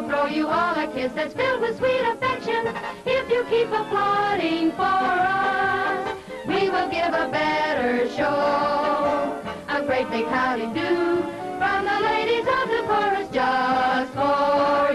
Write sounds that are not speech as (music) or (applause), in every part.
will throw you all a kiss that's filled with sweet affection. If you keep applauding for us, we will give a better show. A great big howdy do from the ladies of the chorus just for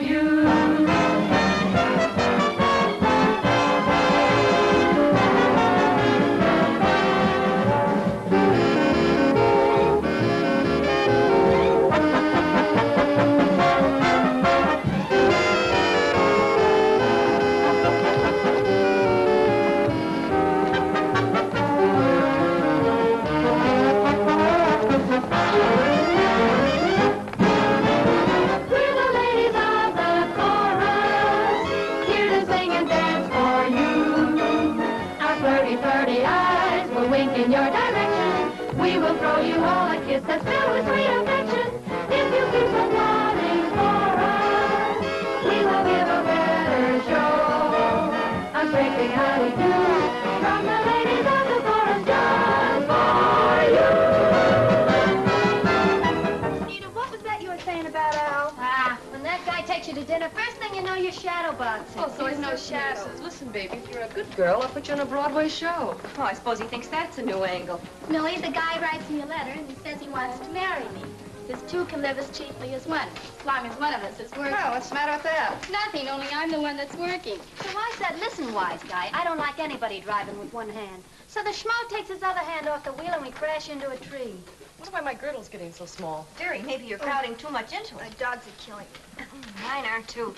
dinner, first thing you know, you're shadow boxing. Oh, so he's no shadow. Listen, baby, if you're a good girl, I'll put you on a Broadway show. Oh, I suppose he thinks that's a new angle. Millie, the guy writes me a letter and he says he wants to marry me. His two can live as cheaply as one, as long as one of us is working. Well, what's the matter with that? Nothing, only I'm the one that's working. So I said, listen, wise guy, I don't like anybody driving with one hand. So the schmo takes his other hand off the wheel and we crash into a tree. Wonder why my girdle's getting so small. Dearie, maybe you're crowding too much into it. dogs are killing me. (laughs) Mine are too.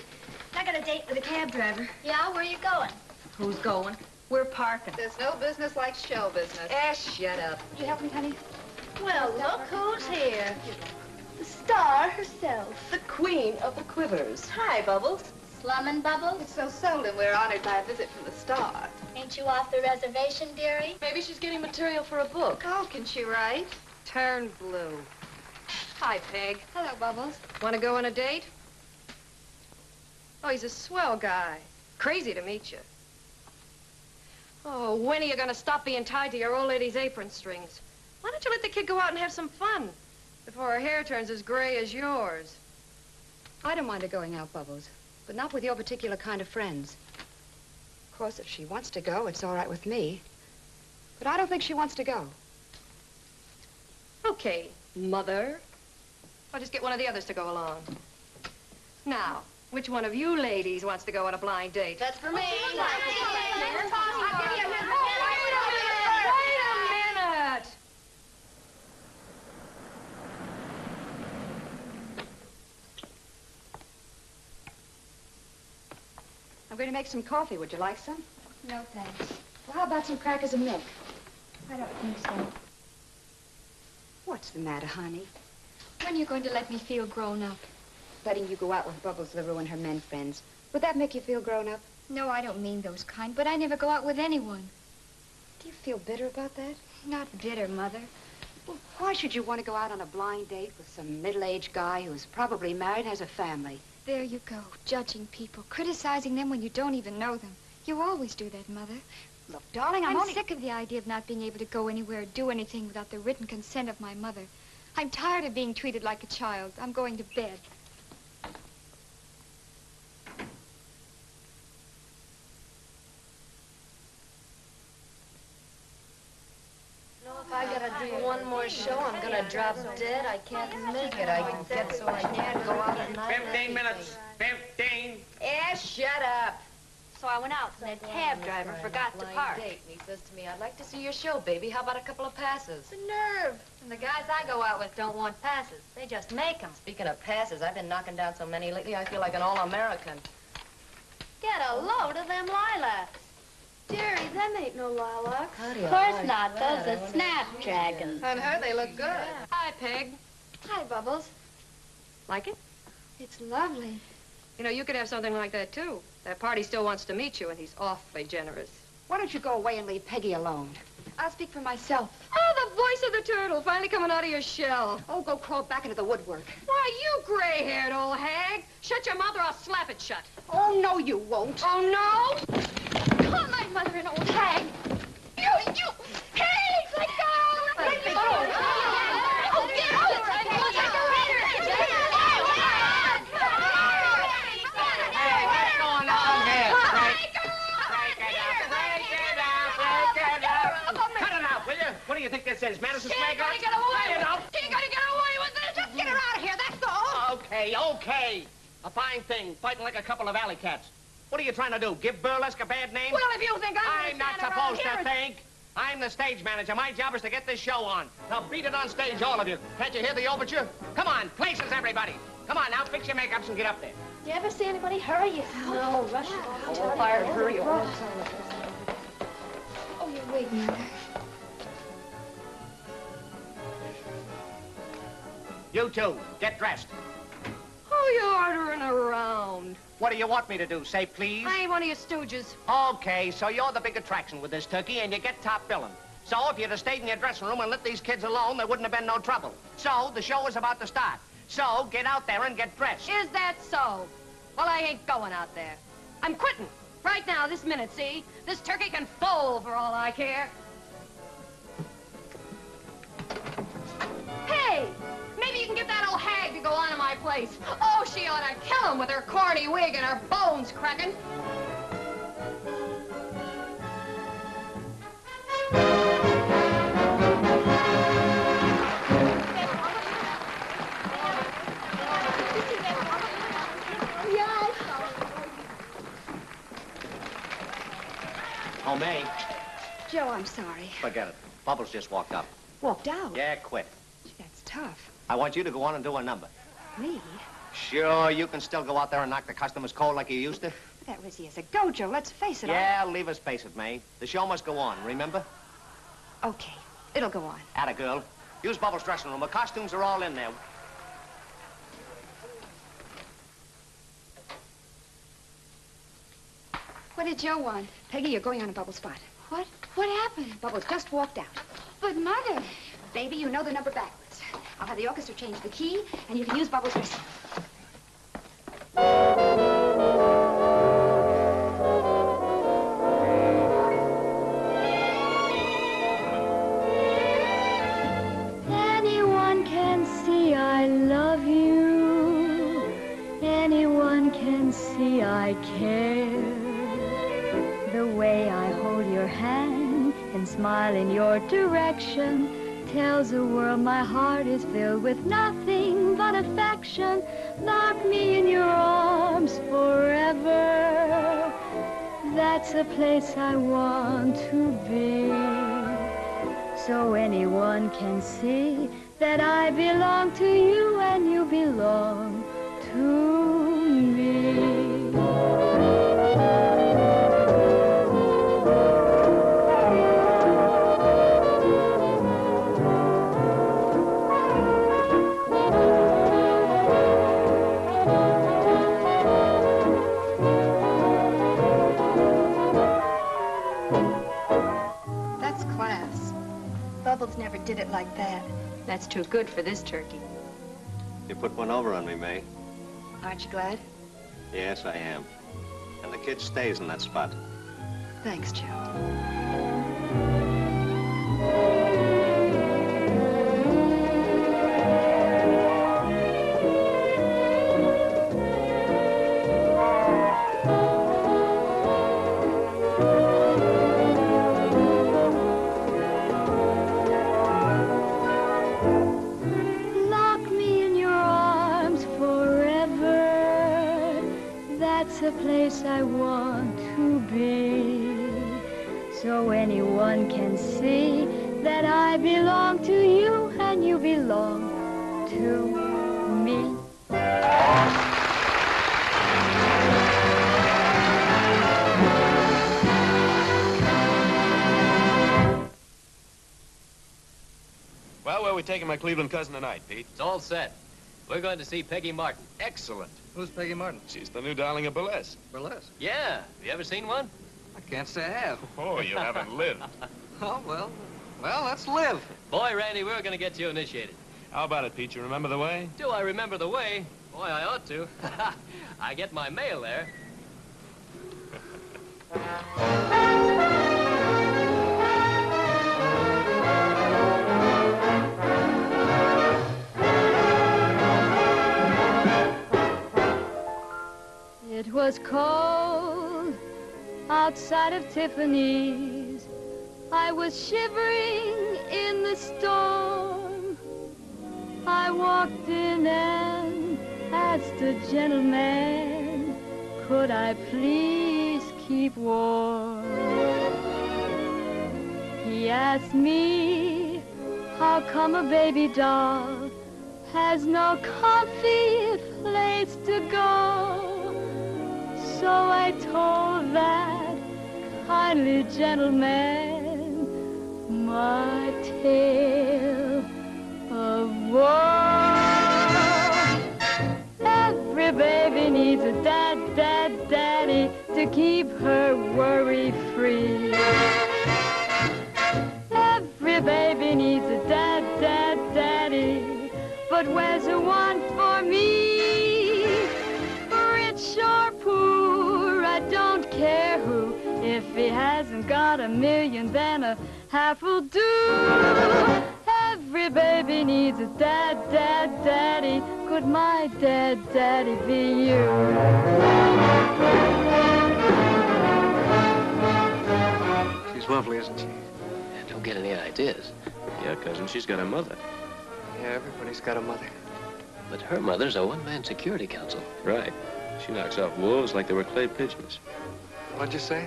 I got a date with a cab driver. Yeah, where are you going? Who's going? We're parking. There's no business like show business. Eh, shut up. Would you help me, honey? Well, look who's here. The star herself. The queen of the quivers. Hi, Bubbles. Slummin' Bubbles? It's so seldom we're honored by a visit from the star. Ain't you off the reservation, dearie? Maybe she's getting material for a book. Oh, can she write? Turn blue. Hi, Peg. Hello, Bubbles. Want to go on a date? Oh, he's a swell guy. Crazy to meet you. Oh, when are you going to stop being tied to your old lady's apron strings? Why don't you let the kid go out and have some fun before her hair turns as gray as yours? I don't mind her going out, Bubbles, but not with your particular kind of friends. Of course, if she wants to go, it's all right with me. But I don't think she wants to go. Okay, mother. I'll just get one of the others to go along. Now, which one of you ladies wants to go on a blind date? That's for me. Wait a minute! I'm going to make some coffee. Would you like some? No, thanks. Well, how about some crackers and milk? I don't think so. What's the matter, honey? When are you going to let me feel grown up? Letting you go out with Bubbles Liver and her men friends. Would that make you feel grown up? No, I don't mean those kind, but I never go out with anyone. Do you feel bitter about that? Not bitter, Mother. Well, why should you want to go out on a blind date with some middle-aged guy who's probably married and has a family? There you go, judging people, criticizing them when you don't even know them. You always do that, Mother. Look, darling, I'm, I'm only... sick of the idea of not being able to go anywhere or do anything without the written consent of my mother. I'm tired of being treated like a child. I'm going to bed. No, if I gotta do one more show, I'm gonna drop dead. I can't make it. I can get so I can't go out at night. Fifteen minutes. Fifteen. Eh, shut up. So I went out, and that cab driver forgot to park. Date, and he says to me, I'd like to see your show, baby. How about a couple of passes? The nerve. And the guys I go out with don't want passes. They just make them. Speaking of passes, I've been knocking down so many lately, I feel like an all-American. Get a load of them lilacs. Dearie, them ain't no lilacs. How Of course not. that? Those are wonder- snapdragons. On her, they look good. Hi, Peg. Hi, Bubbles. Like it? It's lovely. You know, you could have something like that, too. That party still wants to meet you, and he's awfully generous. Why don't you go away and leave Peggy alone? I'll speak for myself. Oh, the voice of the turtle, finally coming out of your shell. Oh, go crawl back into the woodwork. Why, you gray-haired old hag. Shut your mouth or I'll slap it shut. Oh, no, you won't. Oh, no? Call my mother an old hag. You, you. you think this is? Madison Square Garden? She ain't gonna get away. She ain't gonna get away with it. Just get her out of here. That's all. Okay, okay. A fine thing, fighting like a couple of alley cats. What are you trying to do? Give burlesque a bad name? Well, if you think I'm, I'm not supposed to think. I'm the stage manager. My job is to get this show on. Now beat it on stage, all of you. Can't you hear the overture? Come on, places, everybody. Come on, now fix your makeups and get up there. Do you ever see anybody hurry you? No, rush. Yeah. Oh, fire, hurry. Oh, you're waiting. You too. get dressed. Oh, you're ordering around. What do you want me to do? Say please? I ain't one of your stooges. Okay, so you're the big attraction with this turkey, and you get top billing. So if you'd have stayed in your dressing room and let these kids alone, there wouldn't have been no trouble. So the show is about to start. So get out there and get dressed. Is that so? Well, I ain't going out there. I'm quitting. Right now, this minute, see? This turkey can fold for all I care. Hey! Maybe you can get that old hag to go on in my place. Oh, she ought to kill him with her corny wig and her bones cracking. Oh, May, Joe, I'm sorry. forget it. Bubbles just walked up. Walked out. Yeah, quit. Gee, That's tough. I want you to go on and do a number. Me? Sure, you can still go out there and knock the customers cold like you used to. That was years ago, Joe. Let's face it. I- Yeah, leave us face it, May. The show must go on, remember? Okay. It'll go on. Atta girl. Use Bubbles' dressing room. The costumes are all in there. What did Joe want? Peggy, you're going on a bubble spot. What? What happened? Bubbles just walked out. But, Mother... Baby, you know the number backwards. I'll have the orchestra change the key, and you can use Bubbles' dressing. Anyone can see I love you. Anyone can see I care. The way I hold your hand and smile in your direction tells the world my heart is filled with nothing but affection. Lock me in your arms forever. That's a place I want to be so anyone can see that I belong to you and you belong Bubbles never did it like that. That's too good for this turkey. You put one over on me, May. Aren't you glad? Yes, I am. And the kid stays in that spot. Thanks, Joe. I want to be. So anyone can see that I belong to you and you belong to me. Well, where are we taking my Cleveland cousin tonight, Pete? It's all set. We're going to see Peggy Martin. Excellent. Who's Peggy Martin? She's the new darling of burlesque. Burlesque. Yeah. Have you ever seen one? I can't say I have. (laughs) Oh, you haven't lived. (laughs) Oh, well. Well, let's live. Boy, Randy, we're going to get you initiated. How about it, Pete? You remember the way? Do I remember the way? Boy, I ought to. (laughs) I get my mail there. It was cold outside of Tiffany's. I was shivering in the storm. I walked in and asked a gentleman, could I please keep warm? He asked me, how come a baby doll has no comfy place to go? So I told that kindly gentleman my tale of woe. Every baby needs a dad, dad, daddy to keep her worry free. A million, then a half will do. Every baby needs a dad, dad, daddy. Could my dad, daddy be you? She's lovely, isn't she? Don't get any ideas. Yeah, cousin, she's got a mother. Yeah, everybody's got a mother. But her mother's a one-man security council. Right. She knocks off wolves like they were clay pigeons. What'd you say?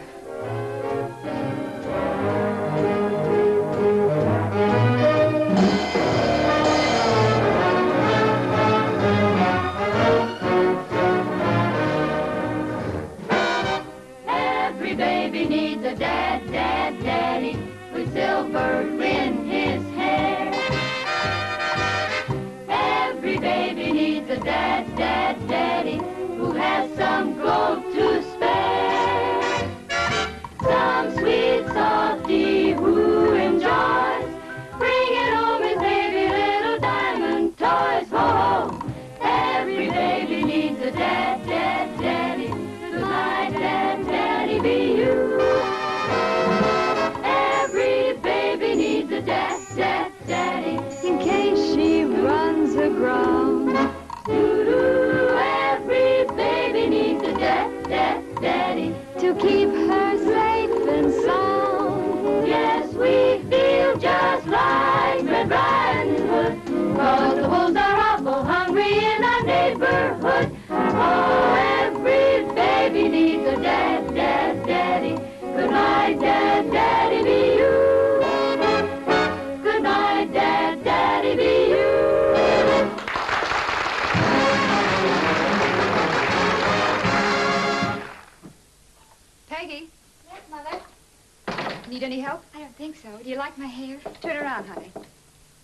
You like my hair? Turn around, honey.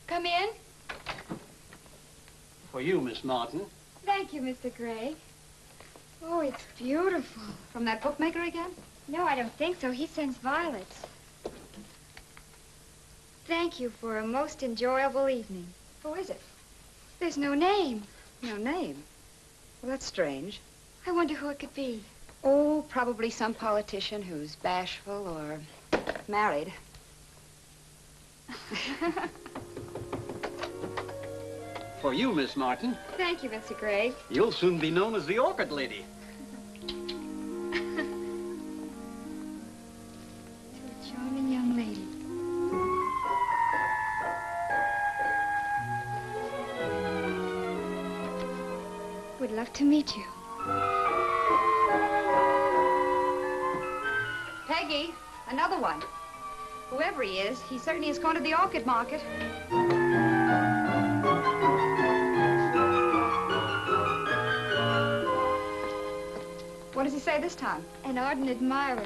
Come in. For you, Miss Martin. Thank you, Mr. Gray. Oh, it's beautiful. From that bookmaker again? No, I don't think so. He sends violets. Thank you for a most enjoyable evening. Who is it? There's no name. No name. Well, that's strange. I wonder who it could be. Oh, probably some politician who's bashful or married. (laughs) For you, Miss Martin. Thank you, Mr. Gray. You'll soon be known as the Orchid Lady. (laughs) Charming young lady. Would love to meet you. Peggy, another one. Whoever he is, he certainly is going to the orchid market. What does he say this time? An ardent admirer.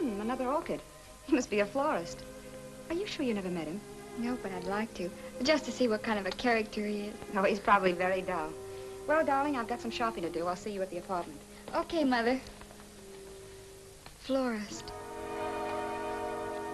Hmm, another orchid. He must be a florist. Are you sure you never met him? No, but I'd like to. Just to see what kind of a character he is. Oh, he's probably very dull. Well, darling, I've got some shopping to do. I'll see you at the apartment. Okay, Mother. Florist.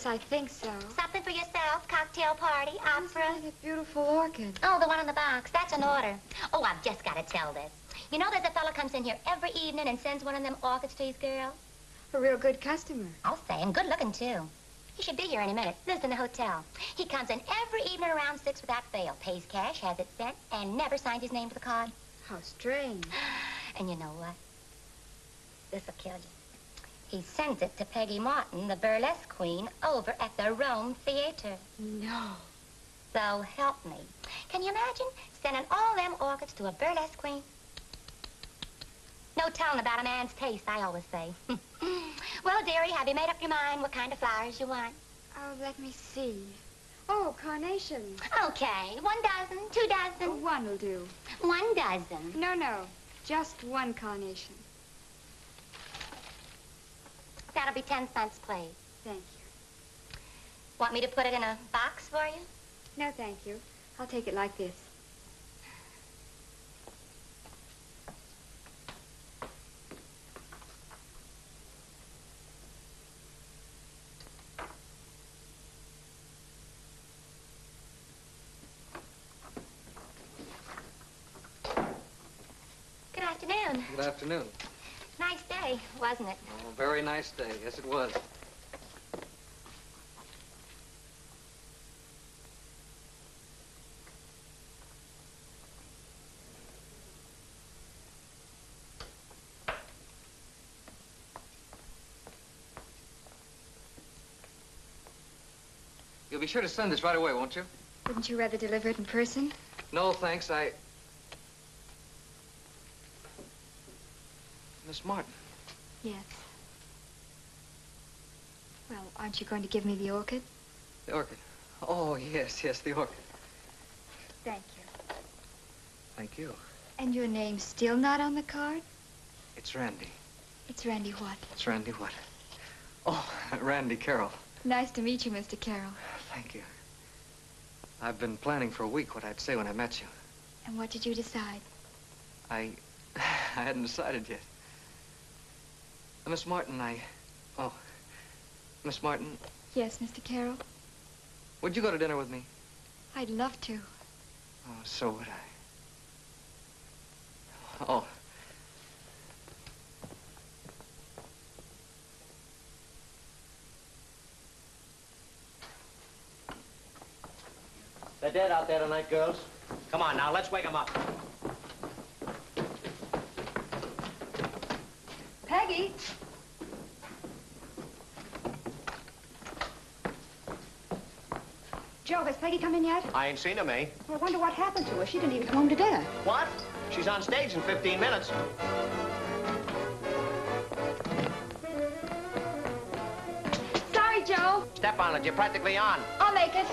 Yes, I think so. Something for yourself? cocktail party, opera. a beautiful orchid. Oh, the one in the box. That's an order. Oh, I've just got to tell this. You know there's a fellow comes in here every evening and sends one of them orchids to his girl? A real good customer. I'll say, and good looking, too. He should be here any minute. Lives in the hotel. He comes in every evening around six without fail. Pays cash, has it sent, and never signs his name to the card. How strange. (gasps) And you know what? This'll kill you. He sends it to Peggy Martin, the burlesque queen, over at the Rome Theater. No. So help me. Can you imagine sending all them orchids to a burlesque queen? No telling about a man's taste, I always say. (laughs) well, dearie, have you made up your mind what kind of flowers you want? Oh, let me see. Oh, carnations. Okay, one dozen, two dozen. One will do. One dozen. No, no. Just one carnation. That'll be ten cents, please. Thank you. Want me to put it in a box for you? No, thank you. I'll take it like this. Good afternoon. Good afternoon. Nice day, wasn't it? Oh, very nice day. Yes, it was. You'll be sure to send this right away, won't you? Wouldn't you rather deliver it in person? No, thanks. I... Miss Martin. Yes. Well, aren't you going to give me the orchid? The orchid. Oh, yes, yes, the orchid. Thank you. Thank you. And your name's still not on the card? It's Randy. It's Randy what? It's Randy what? Oh, (laughs) Randy Carroll. Nice to meet you, Mr. Carroll. Thank you. I've been planning for a week what I'd say when I met you. And what did you decide? I... (sighs) I hadn't decided yet. Miss Martin, I... Oh. Miss Martin, Yes, Mr. Carroll? would you go to dinner with me? I'd love to. Oh, so would I. Oh. They're dead out there tonight, girls. Come on now, let's wake them up. Peggy! Joe, has Peggy come in yet? I ain't seen her, May. Well, I wonder what happened to her. She didn't even come home to dinner. What? She's on stage in 15 minutes. Sorry, Joe. Step on it, you're practically on. I'll make it.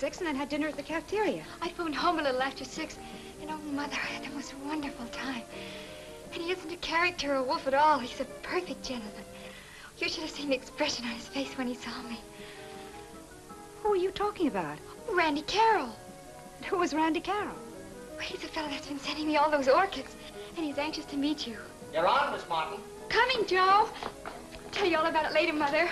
Six and then had dinner at the cafeteria. I phoned home a little after six, and oh, Mother, I had the most wonderful time. And he isn't a character or a wolf at all. He's a perfect gentleman. You should have seen the expression on his face when he saw me. Who are you talking about? Randy Carroll. And who was Randy Carroll? He's the fellow that's been sending me all those orchids, and he's anxious to meet you. You're on, Miss Martin. Coming, Joe. I'll tell you all about it later, Mother.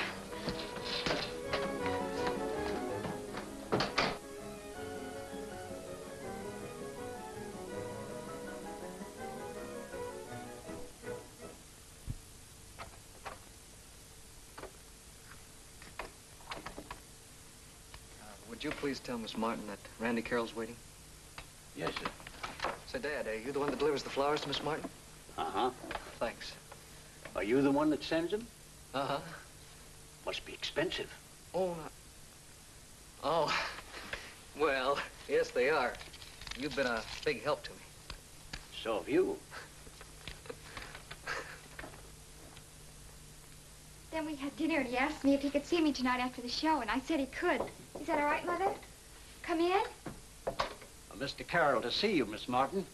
Please tell Miss Martin that Randy Carroll's waiting? Yes, sir. Say, Dad, are you the one that delivers the flowers to Miss Martin? Uh-huh. Thanks. Are you the one that sends them? Uh-huh. Must be expensive. Oh, no. Oh. (laughs) Well, yes, they are. You've been a big help to me. So have you. Then we had dinner, and he asked me if he could see me tonight after the show, and I said he could. Is that all right, Mother? Come in? Uh, Mr. Carroll to see you, Miss Martin.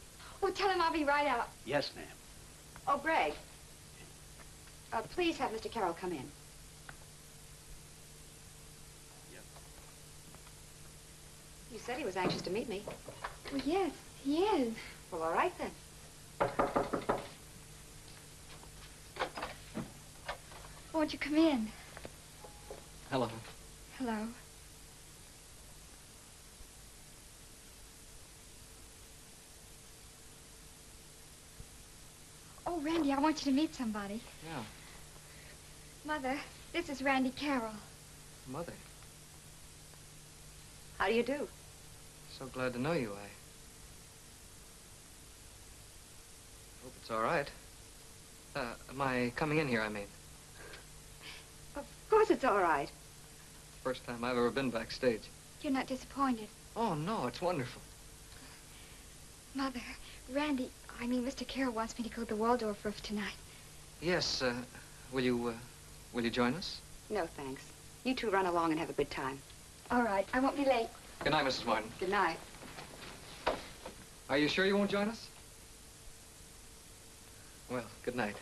Oh, tell him I'll be right out. Yes, ma'am. Oh, Greg. Uh, please have Mr. Carroll come in. Yes. You said he was anxious to meet me. Well, yes, he is. Well, all right then. Won't you come in? Hello. Hello. Oh, Randy, I want you to meet somebody. Yeah, Mother, this is Randy Carroll. Mother. How do you do? So glad to know you. I hope it's all right. Uh, am I coming in here, I mean? Of course it's all right. First time I've ever been backstage. You're not disappointed. Oh, no, it's wonderful. Mother, Randy, I mean, Mr. Carroll wants me to go to the Waldorf roof tonight. Yes, uh, will you, uh, will you join us? No, thanks. You two run along and have a good time. All right, I won't be late. Good night, Mrs. Martin. Good night. Are you sure you won't join us? Well, good night.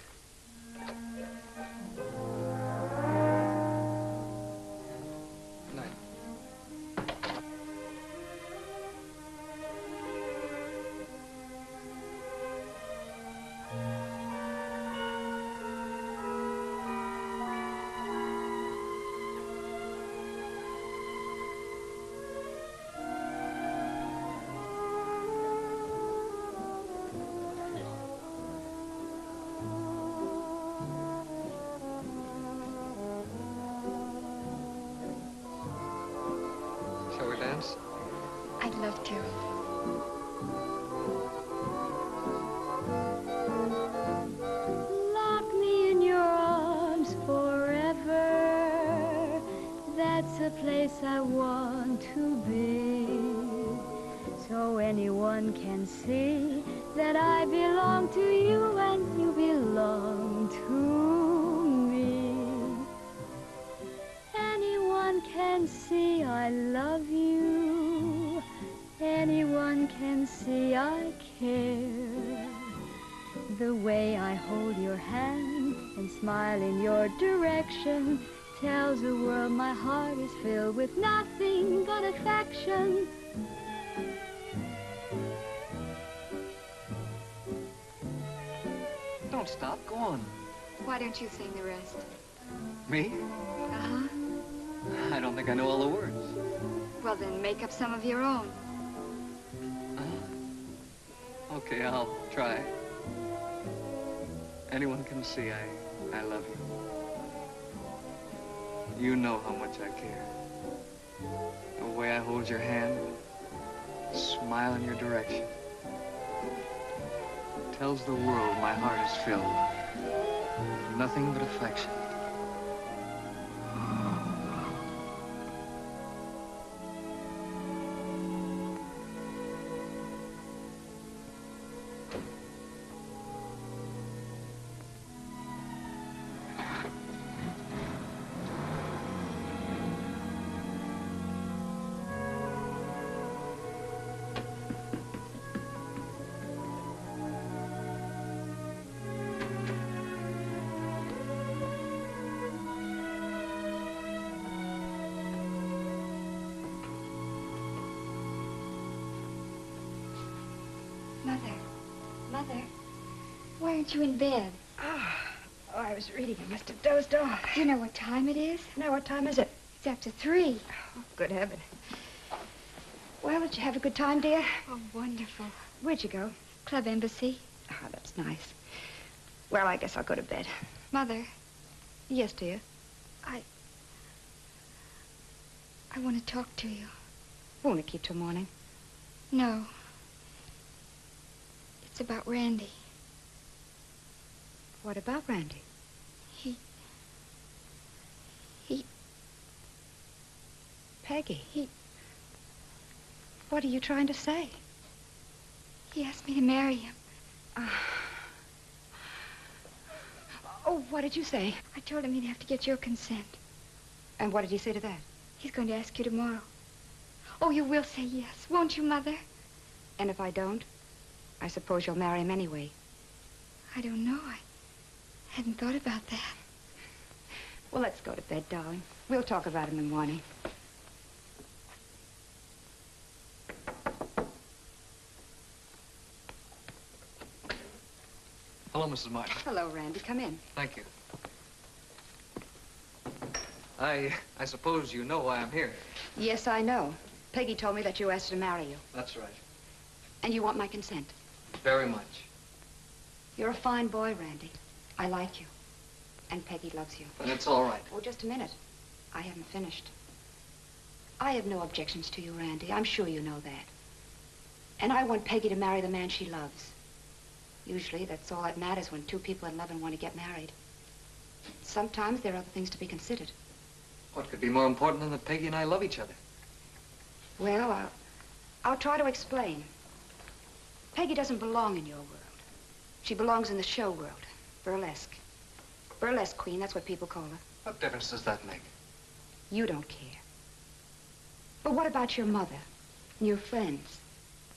A place I want to be. So anyone can see that I belong to you and you belong to me. Anyone can see I love you. Anyone can see I care. The way I hold your hand and smile in your direction tells the world my heart is filled with nothing but affection. Don't stop. Go on. Why don't you sing the rest? Me? Uh-huh. I don't think I know all the words. Well, then make up some of your own. Okay, I'll try. Anyone can see I, I love you. You know how much I care. The way I hold your hand, smile in your direction, tells the world my heart is filled with nothing but affection. Aren't you in bed? Ah, oh, I was reading. I must have dozed off. Do you know what time it is? Now, what time is it? It's after three. Oh, good heaven. Well, did you have a good time, dear? Oh, wonderful. Where'd you go? Club Embassy. Oh, that's nice. Well, I guess I'll go to bed. Mother, Yes, dear. I... I want to talk to you. Won't it keep till morning? No. It's about Randy. What about Randy? He... He... Peggy. He... What are you trying to say? He asked me to marry him. (sighs) Oh, what did you say? I told him he'd have to get your consent. And what did he say to that? He's going to ask you tomorrow. Oh, you will say yes, won't you, Mother? And if I don't? I suppose you'll marry him anyway. I don't know. I hadn't thought about that. Well, let's go to bed, darling. We'll talk about him in the morning. Hello, Mrs. Martin. Hello, Randy. Come in. Thank you. I, I suppose you know why I'm here. Yes, I know. Peggy told me that you asked her to marry you. That's right. And you want my consent. Very much. You're a fine boy, Randy. I like you. And Peggy loves you. But it's all right. Oh, just a minute. I haven't finished. I have no objections to you, Randy. I'm sure you know that. And I want Peggy to marry the man she loves. Usually, that's all that matters when two people in love and want to get married. Sometimes there are other things to be considered. What could be more important than that Peggy and I love each other? Well, I'll, I'll try to explain. Peggy doesn't belong in your world. She belongs in the show world. Burlesque. Burlesque queen, that's what people call her. What difference does that make? You don't care. But what about your mother and your friends?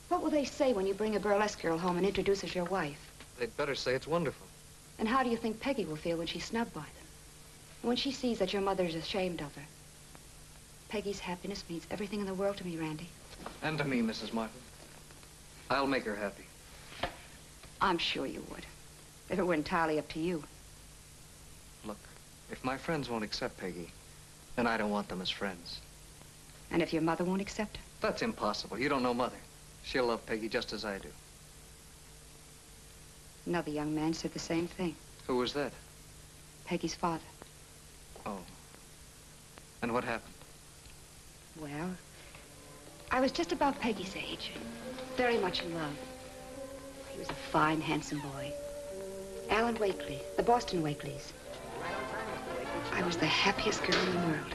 What will they say when you bring a burlesque girl home and introduce her as your wife? They'd better say it's wonderful. And how do you think Peggy will feel when she's snubbed by them? When she sees that your mother is ashamed of her? Peggy's happiness means everything in the world to me, Randy. And to me, Mrs. Martin. I'll make her happy. I'm sure you would. If it were entirely up to you. Look, if my friends won't accept Peggy, then I don't want them as friends. And if your mother won't accept her? That's impossible. You don't know Mother. She'll love Peggy just as I do. Another young man said the same thing. Who was that? Peggy's father. Oh. And what happened? Well, I was just about Peggy's age. Very much in love. He was a fine, handsome boy. Alan Wakely, the Boston Wakeleys. I was the happiest girl in the world.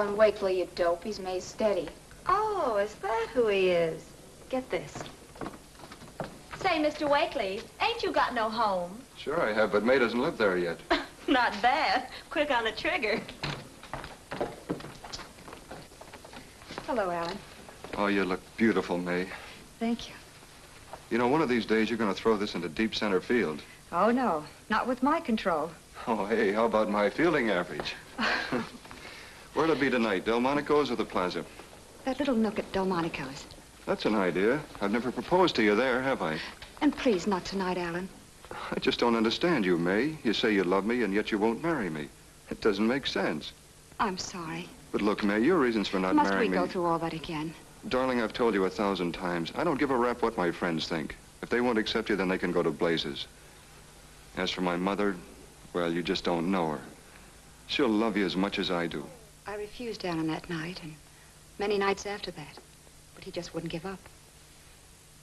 Alan Wakely, you dope. He's May's steady. Oh, is that who he is? Get this. Say, Mr. Wakely, ain't you got no home? Sure I have, but May doesn't live there yet. (laughs) Not bad. Quick on the trigger. Hello, Alan. Oh, you look beautiful, May. Thank you. You know, one of these days you're going to throw this into deep center field. Oh, no. Not with my control. Oh, hey, how about my fielding average? (laughs) Where'll it be tonight, Delmonico's or the Plaza? That little nook at Delmonico's. That's an idea. I've never proposed to you there, have I? And please, not tonight, Alan. I just don't understand you, May. You say you love me, and yet you won't marry me. It doesn't make sense. I'm sorry. But look, May, your reasons for not Must marrying me... Must we go through all that again? Darling, I've told you a thousand times. I don't give a rap what my friends think. If they won't accept you, then they can go to blazes. As for my mother, well, you just don't know her. She'll love you as much as I do. I refused Alan that night, and many nights after that. But he just wouldn't give up.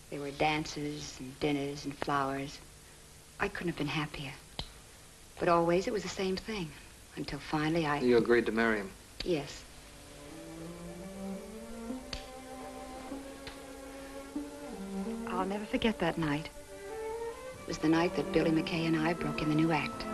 There were dances and dinners and flowers. I couldn't have been happier. But always it was the same thing. Until finally I... You agreed to marry him. Yes. I'll never forget that night. It was the night that Billy McKay and I broke in the new act.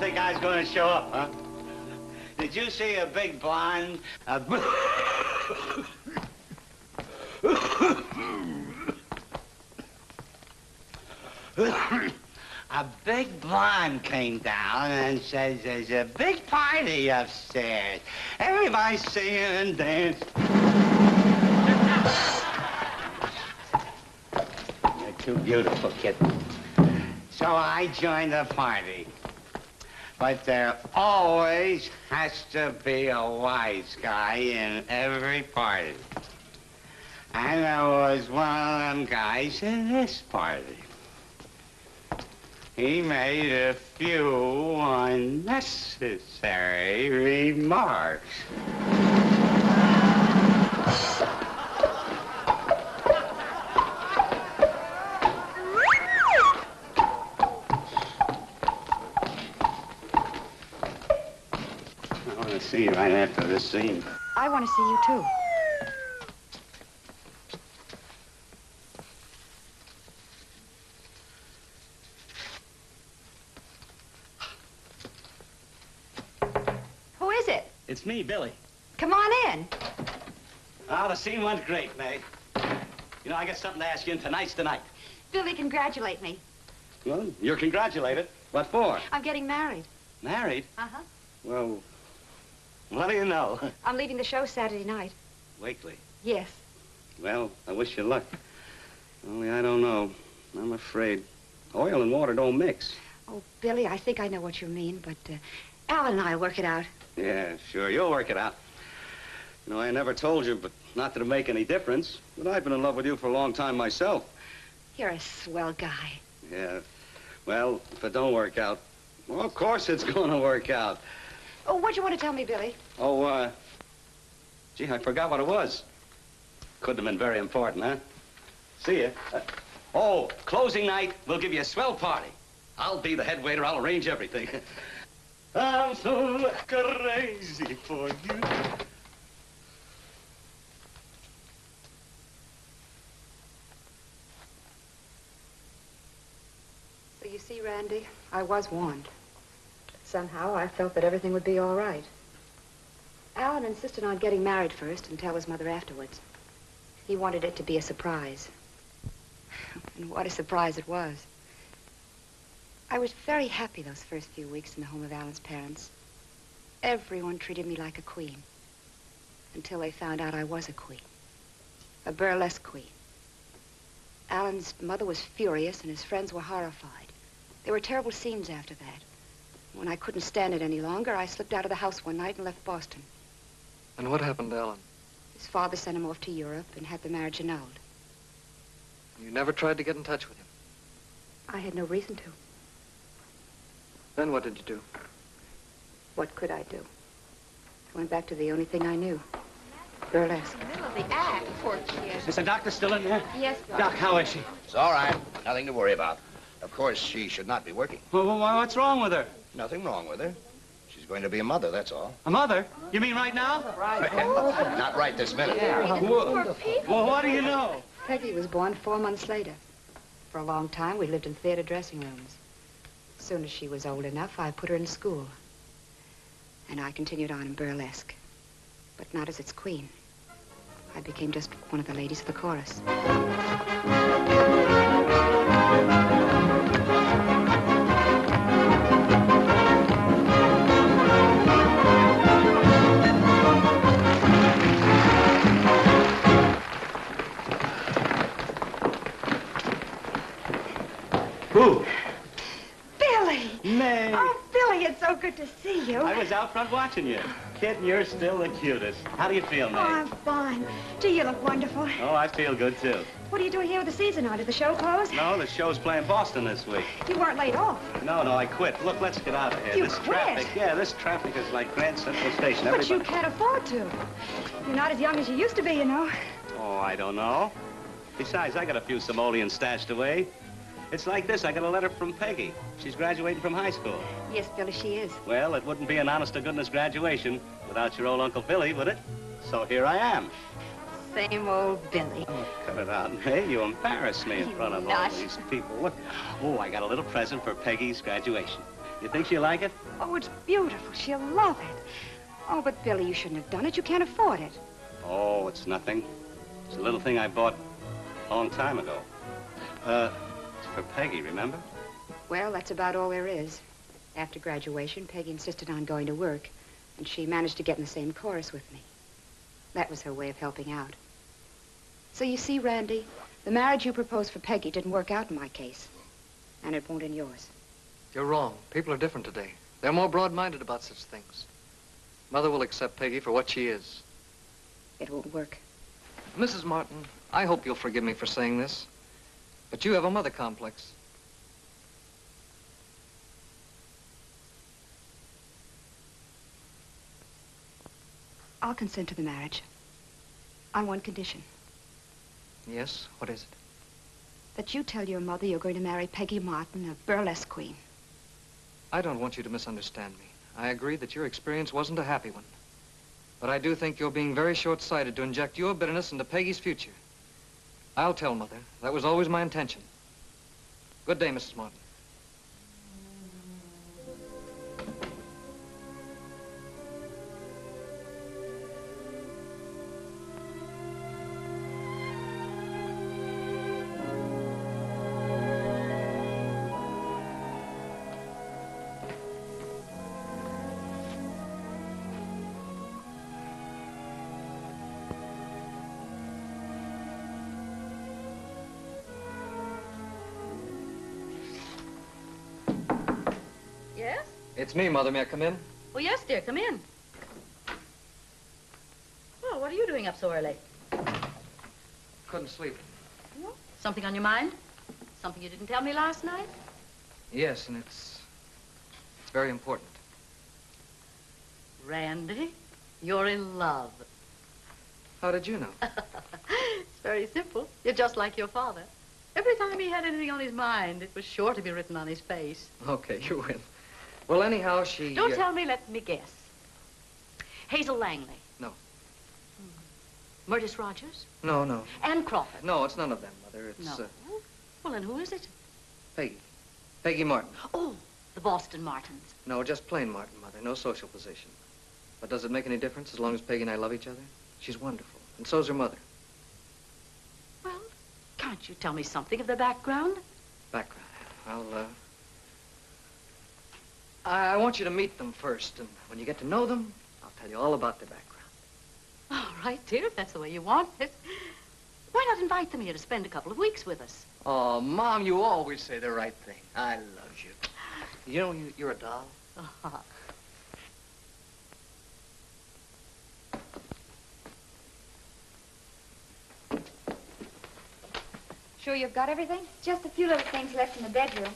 Think I was going to show up, huh? Did you see a big blonde? (coughs) A big blonde came down and says there's a big party upstairs. Everybody's singing and dancing. (laughs) You're too beautiful, kitten. So I joined the party. But there always has to be a wise guy in every party. And there was one of them guys in this party. He made a few unnecessary remarks. Want to see you right after this scene. I want to see you, too. Who is it? It's me, Billy. Come on in. Oh, the scene went great, May. You know, I got something to ask you, and tonight's the night. Billy, congratulate me. Well, you're congratulated. What for? I'm getting married. Married? Uh-huh. Well, what do you know? (laughs) I'm leaving the show Saturday night. Wakely. Yes. Well, I wish you luck. Only I don't know. I'm afraid oil and water don't mix. Oh, Billy, I think I know what you mean, but uh, Alan and I'll work it out. Yeah, sure. You'll work it out. You know, I never told you, but not that it make any difference. But I've been in love with you for a long time myself. You're a swell guy. Yeah. Well, if it don't work out, well, of course it's (laughs) going to work out. Oh, what do you want to tell me, Billy? Oh, uh, gee, I forgot what it was. Couldn't have been very important, huh? See ya. Uh, oh, closing night, we'll give you a swell party. I'll be the head waiter. I'll arrange everything. (laughs) I'm so crazy for you. So you see, Randy, I was warned. Somehow I felt that everything would be all right. Alan insisted on getting married first and tell his mother afterwards. He wanted it to be a surprise. And what a surprise it was. I was very happy those first few weeks in the home of Alan's parents. Everyone treated me like a queen. Until they found out I was a queen. A burlesque queen. Alan's mother was furious and his friends were horrified. There were terrible scenes after that. When I couldn't stand it any longer, I slipped out of the house one night and left Boston. And what happened to Alan? His father sent him off to Europe and had the marriage annulled. You never tried to get in touch with him. I had no reason to. Then what did you do? What could I do? I went back to the only thing I knew. Burlesque. Middle of the act, poor kid. Is the doctor still in there? Yes, Doc, how is she? It's all right. Nothing to worry about. Of course, she should not be working. Well, well, what's wrong with her? Nothing wrong with her. She's going to be a mother, that's all. A mother? You mean right now? (laughs) Not right this minute. Well, well, what do you know? Peggy was born four months later. For a long time, we lived in theater dressing rooms. As soon as she was old enough, I put her in school. And I continued on in burlesque. But not as its queen. I became just one of the ladies of the chorus. Who? Billy! May. Oh, Billy, it's so good to see you. I was out front watching you. Kid, you're still the cutest. How do you feel, Oh, I'm fine. Gee, you look wonderful. Oh, I feel good, too. What are you doing here with the season on? Did the show close? No, the show's playing Boston this week. You weren't laid off. No, no, I quit. Look, let's get out of here. You this quit? traffic, yeah, this traffic is like Grand Central Station. But you can't afford to. You're not as young as you used to be, you know. Oh, I don't know. Besides, I got a few simoleons stashed away. It's like this. I got a letter from Peggy. She's graduating from high school. Yes, Billy, she is. Well, it wouldn't be an honest-to-goodness graduation without your old Uncle Billy, would it? So here I am. Same old Billy. Oh, Cut it out, May. You embarrass me in front of all these people. Look. Oh, I got a little present for Peggy's graduation. You think she'll like it? Oh, it's beautiful. She'll love it. Oh, but Billy, you shouldn't have done it. You can't afford it. Oh, it's nothing. It's a little thing I bought a long time ago. Uh, for Peggy, remember? Well, that's about all there is. After graduation, Peggy insisted on going to work, and she managed to get in the same chorus with me. That was her way of helping out. So you see, Randy, the marriage you proposed for Peggy didn't work out in my case, and it won't in yours. You're wrong. People are different today. They're more broad-minded about such things. Mother will accept Peggy for what she is. It won't work. Mrs. Martin, I hope you'll forgive me for saying this, but you have a mother complex. I'll consent to the marriage. On one condition. Yes? What is it? That you tell your mother you're going to marry Peggy Martin, a burlesque queen. I don't want you to misunderstand me. I agree that your experience wasn't a happy one. But I do think you're being very short-sighted to inject your bitterness into Peggy's future. I'll tell Mother. That was always my intention. Good day, Mrs. Martin. It's me, Mother. May I come in? Oh, yes, dear. Come in. Well, what are you doing up so early? Couldn't sleep. Something on your mind? Something you didn't tell me last night? Yes, and it's... it's very important. Randy, you're in love. How did you know? (laughs) It's very simple. You're just like your father. Every time he had anything on his mind, it was sure to be written on his face. Okay, you win. Well, anyhow, she... Don't uh, tell me, let me guess. Hazel Langley. No. Hmm. Murtis Rogers. No, no. Ann Crawford. No, it's none of them, Mother. It's, No. uh, Well, then who is it? Peggy. Peggy Martin. Oh, the Boston Martins. No, just plain Martin, Mother. No social position. But does it make any difference as long as Peggy and I love each other? She's wonderful. And so's her mother. Well, can't you tell me something of the background? Background. I'll, uh... I, I want you to meet them first, and when you get to know them, I'll tell you all about their background. All right, dear, if that's the way you want it. Why not invite them here to spend a couple of weeks with us? Oh, Mom, you always say the right thing. I love you. You know, you, you're a doll. Uh-huh. Sure you've got everything? Just a few little things left in the bedroom.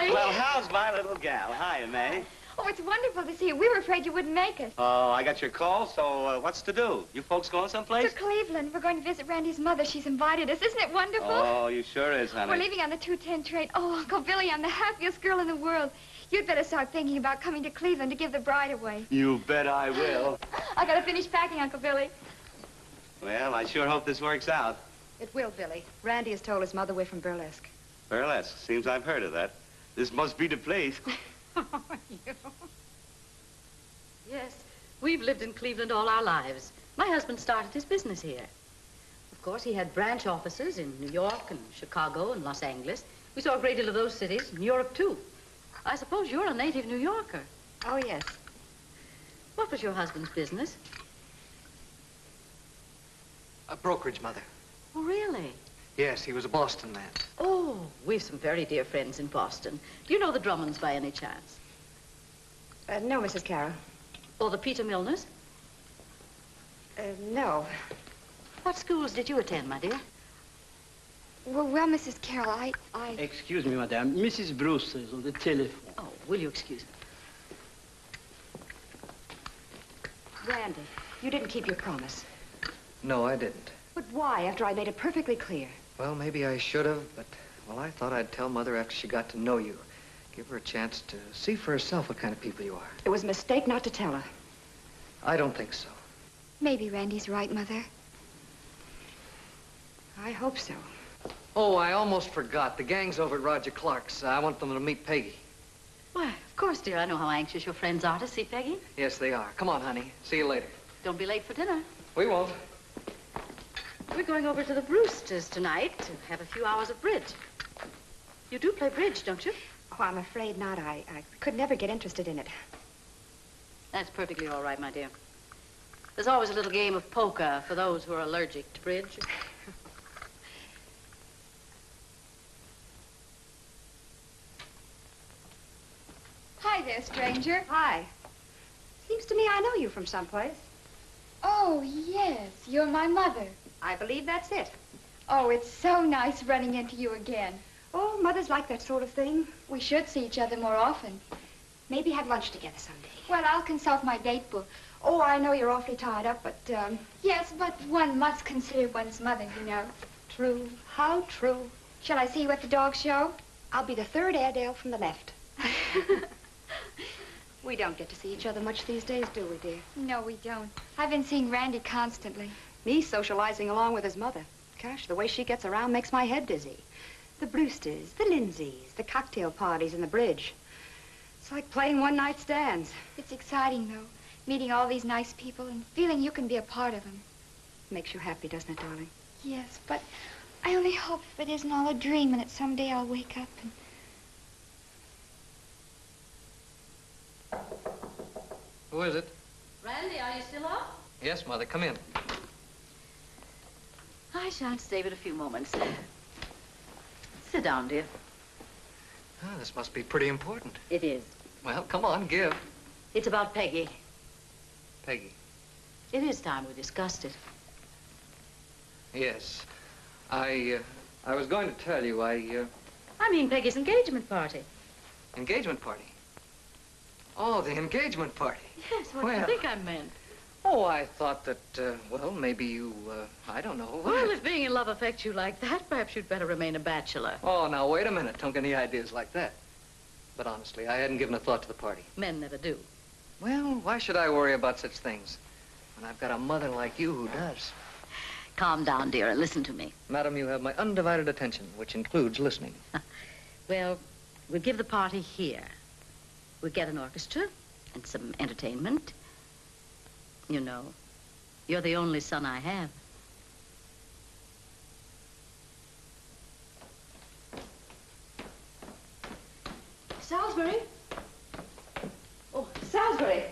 Uncle Billy! Well, how's my little gal? Hi, May. Oh, it's wonderful to see you. We were afraid you wouldn't make it. Oh, I got your call, so uh, what's to do? You folks going someplace? To Cleveland. We're going to visit Randy's mother. She's invited us. Isn't it wonderful? Oh, you sure is, honey. We're leaving on the 210 train. Oh, Uncle Billy, I'm the happiest girl in the world. You'd better start thinking about coming to Cleveland to give the bride away. You bet I will. (gasps) I gotta finish packing, Uncle Billy. well, I sure hope this works out. It will, Billy. Randy has told his mother we're from Burlesque. Burlesque. Seems I've heard of that. This must be the place. (laughs) Yes, we've lived in Cleveland all our lives. My husband started his business here. Of course, he had branch offices in New York and Chicago and Los Angeles. We saw a great deal of those cities, and Europe, too. I suppose you're a native New Yorker. Oh, yes. What was your husband's business? A brokerage, Mother. Oh, really? Yes, he was a Boston man. Oh, we've some very dear friends in Boston. Do you know the Drummonds by any chance? Uh, no, Mrs. Carroll. Or the Peter Milners? Uh, no. What schools did you attend, my dear? Well, well, Mrs. Carroll, I, I... Excuse me, madame. Mrs. Brewster is on the telephone. Oh, will you excuse me? Randy, you didn't keep your promise. No, I didn't. But why, after I made it perfectly clear? Well, maybe I should have, but, well, I thought I'd tell Mother after she got to know you. Give her a chance to see for herself what kind of people you are. It was a mistake not to tell her. I don't think so. Maybe Randy's right, Mother. I hope so. Oh, I almost forgot. The gang's over at Roger Clark's. I want them to meet Peggy. Why, of course, dear. I know how anxious your friends are to see Peggy. Yes, they are. Come on, honey. See you later. Don't be late for dinner. We won't. We're going over to the Brewsters tonight to have a few hours of bridge. You do play bridge, don't you? Oh, I'm afraid not. I, I could never get interested in it. That's perfectly all right, my dear. There's always a little game of poker for those who are allergic to bridge. (laughs) Hi there, stranger. Hi. Seems to me I know you from someplace. Oh, yes, you're my mother. I believe that's it. Oh, it's so nice running into you again. Oh, mothers like that sort of thing. We should see each other more often. Maybe have lunch together someday. Well, I'll consult my date book. Oh, I know you're awfully tied up, but, um... Yes, but one must consider one's mother, you know. True. How true. Shall I see you at the dog show? I'll be the third Airedale from the left. (laughs) we don't get to see each other much these days, do we, dear? No, we don't. I've been seeing Randy constantly. Me socializing along with his mother. Gosh, the way she gets around makes my head dizzy. The Brewsters, the Lindsays, the cocktail parties, and the bridge. It's like playing one-night stands. It's exciting, though, meeting all these nice people and feeling you can be a part of them. Makes you happy, doesn't it, darling? Yes, but I only hope it isn't all a dream and that someday I'll wake up and... Who is it? Randy, are you still up? Yes, Mother. Come in. I shan't stay but a few moments. Sit down, dear. Ah, this must be pretty important. It is. Well, come on, give. It's about Peggy. Peggy. It is time we discussed it. Yes. I, uh, I was going to tell you, I, uh... I mean Peggy's engagement party. Engagement party? Oh, the engagement party. Yes, what do Well. you think I meant? Oh, I thought that, uh, well, maybe you, uh, I don't know. Well, if being in love affects you like that, perhaps you'd better remain a bachelor. Oh, now, wait a minute. Don't get any ideas like that. But honestly, I hadn't given a thought to the party. Men never do. Well, why should I worry about such things? When I've got a mother like you who does. Calm down, dear, and listen to me. Madam, you have my undivided attention, which includes listening. (laughs) Well, we'll give the party here. We'll get an orchestra and some entertainment. You know, you're the only son I have. Salisbury? Oh, Salisbury!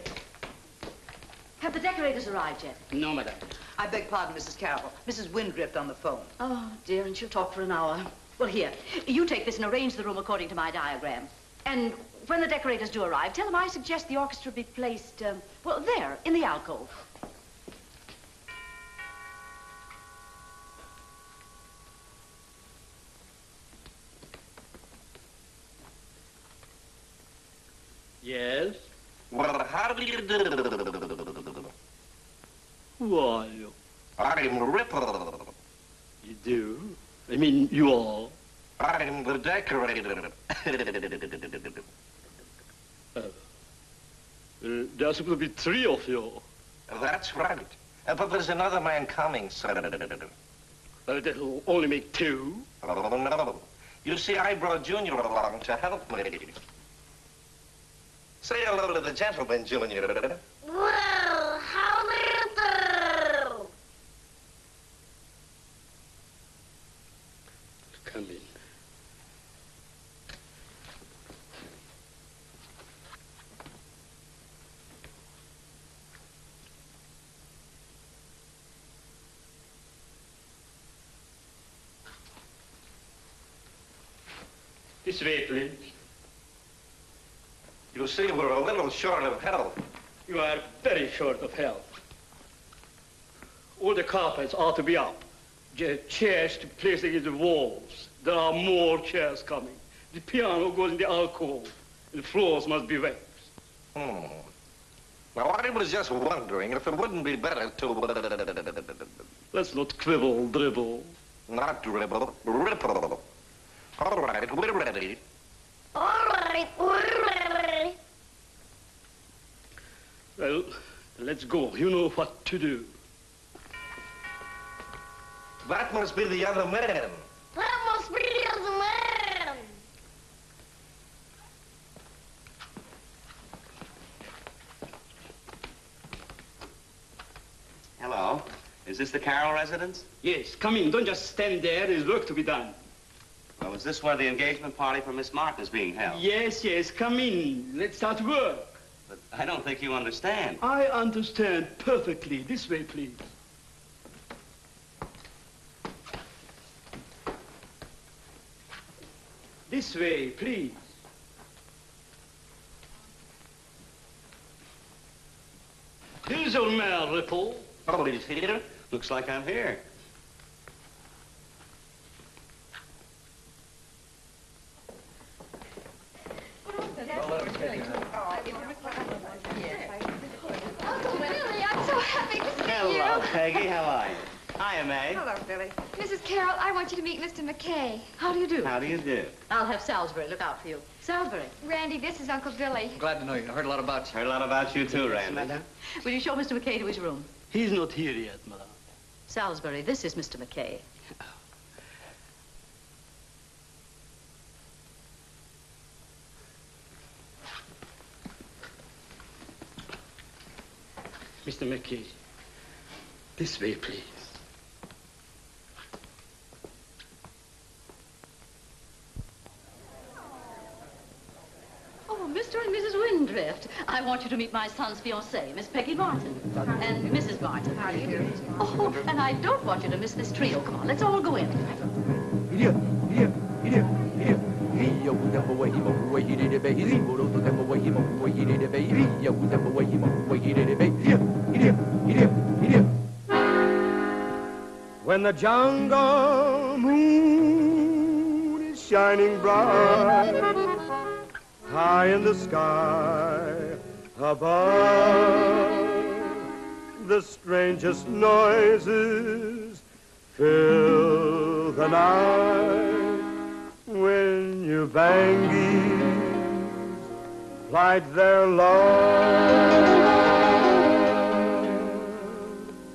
Have the decorators arrived yet? No, madam. I beg pardon, Mrs. Carroll. Mrs. Windrift on the phone. Oh, dear, and she'll talk for an hour. Well, here, you take this and arrange the room according to my diagram. And when the decorators do arrive, tell them I suggest the orchestra be placed, um, well, there, in the alcove. Yes? Who are you? I'm Ripper. You do? I mean, you are? I'm the decorator. (laughs) Uh, there's supposed to be three of you. That's right. Uh, but there's another man coming, sir. Uh, that'll only make two. Oh, no. You see, I brought Junior along to help me. Say hello to the gentleman, Junior. Well, how little. Come in. This way, please. You see, we're a little short of help. You are very short of help. All the carpets ought to be up. The chairs to place against the walls. There are more chairs coming. The piano goes in the alcove. The floors must be wet. Hmm. Now, I was just wondering if it wouldn't be better to... Let's not quibble, dribble. Not dribble, ripple. All right, we're ready. All right, we're ready. Well, let's go. You know what to do. That must be the other man. That must be the other man. Hello. Is this the Carroll residence? Yes, come in. Don't just stand there. There's work to be done. Well, is this where the engagement party for Miss Martin is being held? Yes, yes, come in. Let's start work. But I don't think you understand. I understand perfectly. This way, please. This way, please. Here's your man, Ripple. Oh, he's here? Looks like I'm here. Uncle Billy, I'm so happy to see Hello. Peggy. How are you? Hiya, May. Hello, Billy. Mrs. Carroll, I want you to meet Mr. McKay. How do you do? How do you do? I'll have Salisbury look out for you. Salisbury, Randy, this is Uncle Billy. Glad to know you. I heard a lot about you. Heard a lot about you, too, Randy. will you show Mr. McKay to his room? He's not here yet, madam. Salisbury, this is Mr. McKay. Mr. McKay. This way, please. Oh, Mr. and Mrs. Windrift, I want you to meet my son's fiancée, Miss Peggy Martin, and Mrs. Martin. How do you do? Oh, and I don't want you to miss this trio. Come on, let's all go in. Here, here, here, here. He did baby. He did baby. He did baby. When the jungle moon is shining bright high in the sky above, the strangest noises fill the night when Ubangis plight their love.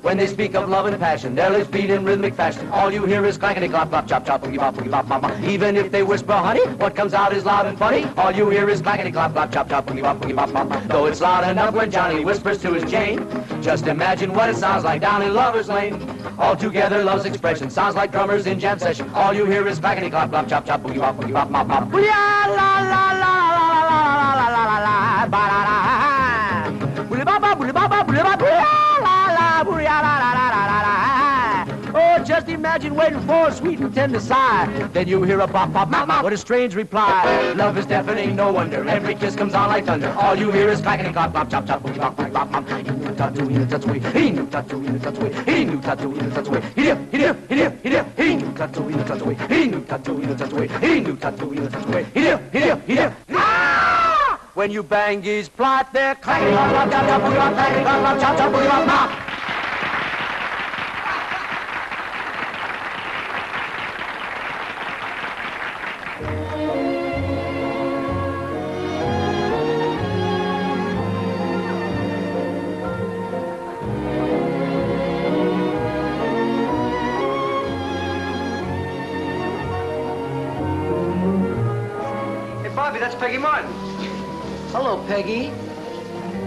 When they speak of love and passion, their lips beat in rhythmic fashion. All you hear is clackety clop clop chop chop boogie bop boogie bop bop. Even if they whisper honey, what comes out is loud and funny. All you hear is clackety clop clop chop chop boogie bop boogie bop bop. Though it's loud enough when Johnny whispers to his Jane, just imagine what it sounds like down in Lover's Lane. All together, love's expression sounds like drummers in jam session. All you hear is clackety clop clop chop chop boogie bop boogie bop bop bop. Booyah la la la la la la la la la ba la la. Booyah ba ba booyah ba ba booyah ba booyah la la da da da da da da. Oh, just imagine waiting for a sweet and tender sigh. Then you hear a bop, bop, pop, pop. What a strange reply. Love is deafening, no wonder. Every kiss comes on like thunder. All you hear is clacking and clap, clap, chop, chop, booty, bop, bop, bop, bop. He knew tattoo, he knew tattoo, he knew tattoo, he knew tattoo, he knew tattoo, he knew tattoo, he knew, he knew, he knew, he knew, he knew tattoo, he knew tattoo, he knew tattoo, he knew tattoo, he knew tattoo, he knew tattoo, he knew, he knew, he knew. When Ubangis plot, they're clacking, clap, chop, chop, booty, bop, clacking, clap, chop, chop, booty, bop, bop. Peggy.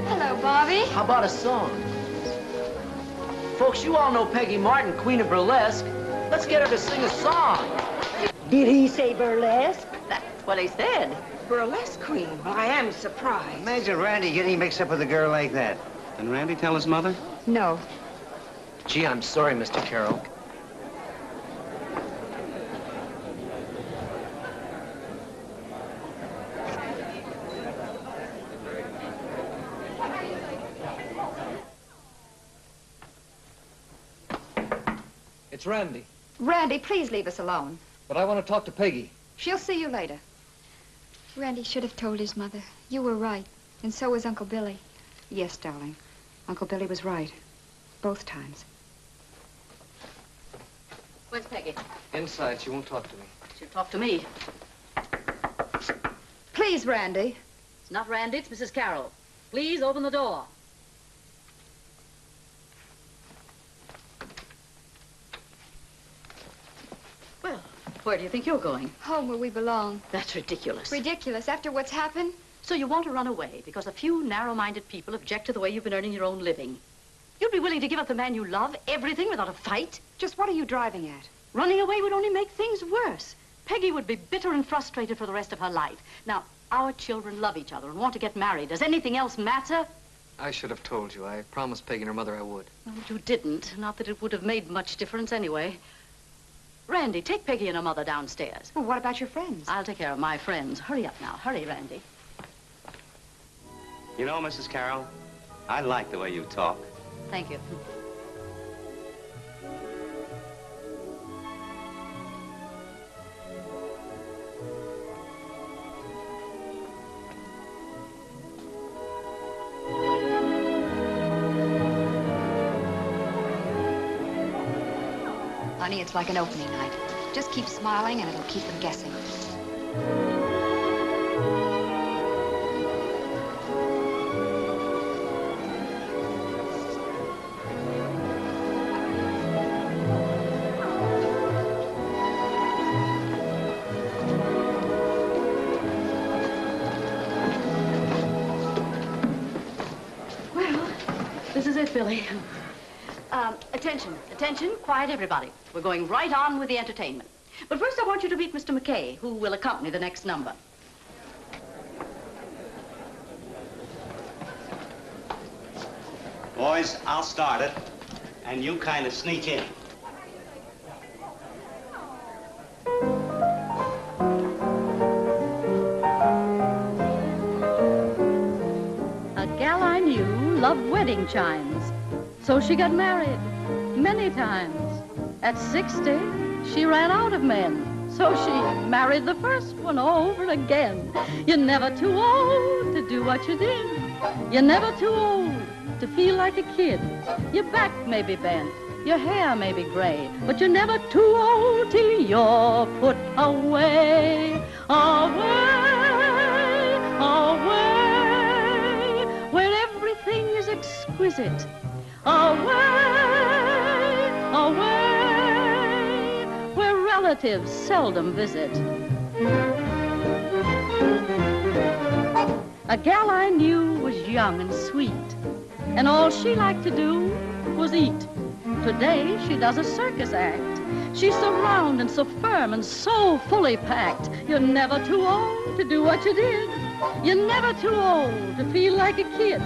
Hello, Bobby. How about a song? Folks, you all know Peggy Martin, Queen of Burlesque. Let's get her to sing a song. Did he say burlesque? That's what he said. Burlesque queen. Well, I am surprised. Imagine Randy getting mixed up with a girl like that. Didn't Randy tell his mother? No. Gee, I'm sorry, Mr. Carroll. It's Randy. Randy, please leave us alone. But I want to talk to Peggy. She'll see you later. Randy should have told his mother. You were right. And so was Uncle Billy. Yes, darling. Uncle Billy was right. Both times. Where's Peggy? Inside, she won't talk to me. She'll talk to me. Please, Randy. It's not Randy, it's Mrs. Carroll. Please open the door. Well, where do you think you're going? Home where we belong. That's ridiculous. Ridiculous. After what's happened? So you want to run away because a few narrow-minded people object to the way you've been earning your own living. You'd be willing to give up the man you love, everything, without a fight? Just what are you driving at? Running away would only make things worse. Peggy would be bitter and frustrated for the rest of her life. Now, our children love each other and want to get married. Does anything else matter? I should have told you. I promised Peggy and her mother I would. Well, you didn't. Not that it would have made much difference anyway. Randy, take Peggy and her mother downstairs. Well, what about your friends? I'll take care of my friends. Hurry up now. Hurry, Randy. You know, Mrs. Carroll, I like the way you talk. Thank you. Honey, it's like an opening night. Just keep smiling and it'll keep them guessing. Well, this is it, Billy. Um, attention, attention, quiet everybody. We're going right on with the entertainment. But first I want you to meet Mr. McKay, who will accompany the next number. Boys, I'll start it, and you kind of sneak in. A gal I knew loved wedding chimes, so she got married many times. At 60, she ran out of men, so she married the first one over again. You're never too old to do what you did. You're never too old to feel like a kid. Your back may be bent, your hair may be gray, but you're never too old till you're put away, away, away, where everything is exquisite. Away, away, where relatives seldom visit. A gal I knew was young and sweet, and all she liked to do was eat. Today she does a circus act. She's so round and so firm and so fully packed. You're never too old to do what you did. You're never too old to feel like a kid.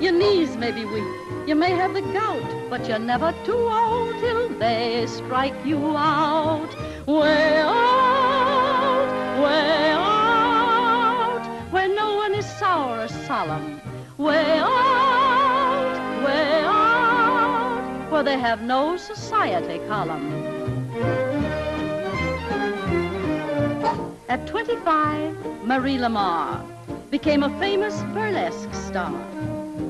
Your knees may be weak, you may have the gout, but you're never too old till they strike you out. Way out, way out, where no one is sour or solemn. Way out, way out, where they have no society column. At 25, Marie Lamar. became a famous burlesque star.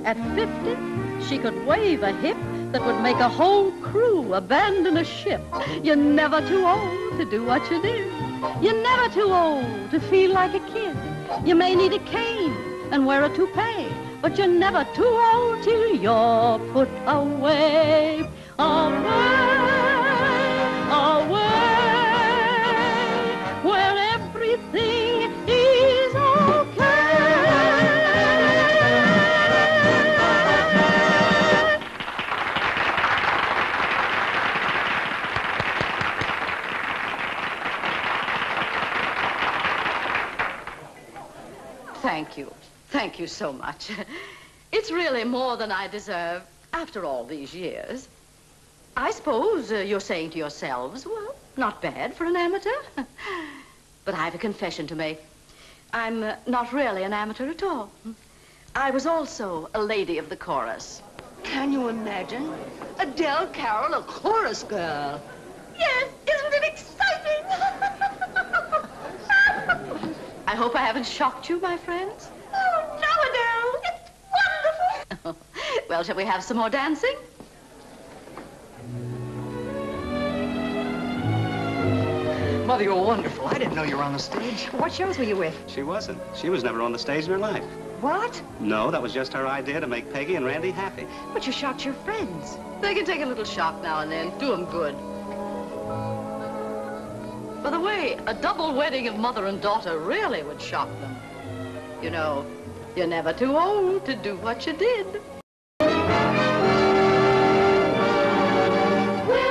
At 50, she could wave a hip that would make a whole crew abandon a ship. You're never too old to do what you did. You're never too old to feel like a kid. You may need a cane and wear a toupee, but you're never too old till you're put away. Away, Thank you so much. (laughs) It's really more than I deserve after all these years. I suppose uh, you're saying to yourselves, well, not bad for an amateur. (laughs) but I've a confession to make. I'm uh, not really an amateur at all. I was also a lady of the chorus. Can you imagine? Adele Carroll, a chorus girl. Yes, isn't it exciting? (laughs) I hope I haven't shocked you, my friends. Oh, no, Adele. It's wonderful. (laughs) well, shall we have some more dancing? Mother, you're wonderful. I didn't know you were on the stage. What shows were you with? She wasn't. She was never on the stage in her life. What? No, that was just her idea to make Peggy and Randy happy. But you shocked your friends. They can take a little shock now and then. Do them good. By the way, a double wedding of mother and daughter really would shock them. You know, you're never too old to do what you did. We're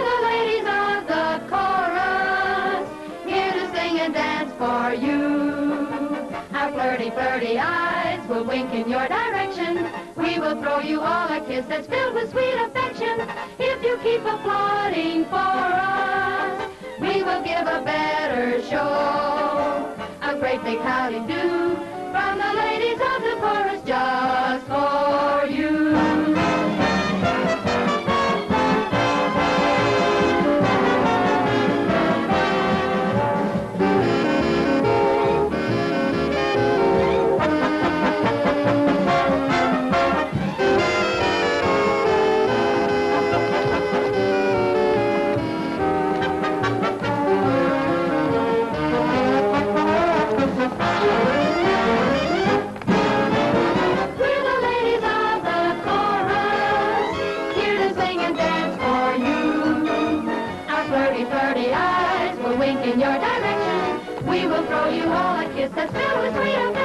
the ladies of the chorus, here to sing and dance for you. Our flirty, flirty eyes will wink in your direction. We will throw you all a kiss that's filled with sweet affection. If you keep applauding for us, we will give a better show. A great big howdy do from the ladies of the chorus just for you. With sweet.